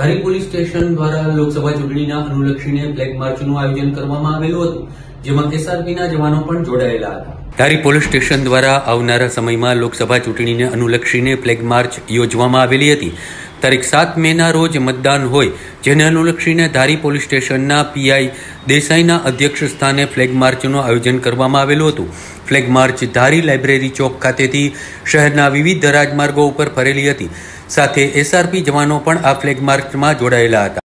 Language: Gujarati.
ધારી પોલીસ સ્ટેશન દ્વારા લોકસભા ચૂંટણીના અનુલક્ષીને ફ્લેગ માર્ચનું આયોજન કરવામાં આવેલું હતું, જેમાં એસઆરપીના જવાનો પણ જોડાયેલા હતા. ધારી પોલીસ સ્ટેશન દ્વારા આવનારા સમયમાં લોકસભા ચૂંટણીને અનુલક્ષીને ફ્લેગ માર્ચ યોજવામાં આવેલી હતી. તારીખ સાત મેના રોજ મતદાન હોય, જેને અનુલક્ષીને ધારી પોલીસ સ્ટેશનના પીઆઈ દેસાઈના અધ્યક્ષ સ્થાને ફ્લેગ માર્ચનું આયોજન કરવામાં આવેલું હતું. ફ્લેગ માર્ચ ધારી લાઇબ્રેરી ચોક ખાતેથી શહેરના વિવિધ રાજમાર્ગો ઉપર ફરેલી હતી. સાથે એસઆરપી જવાનો પણ આ ફ્લેગ માર્ચમાં જોડાયેલા હતા.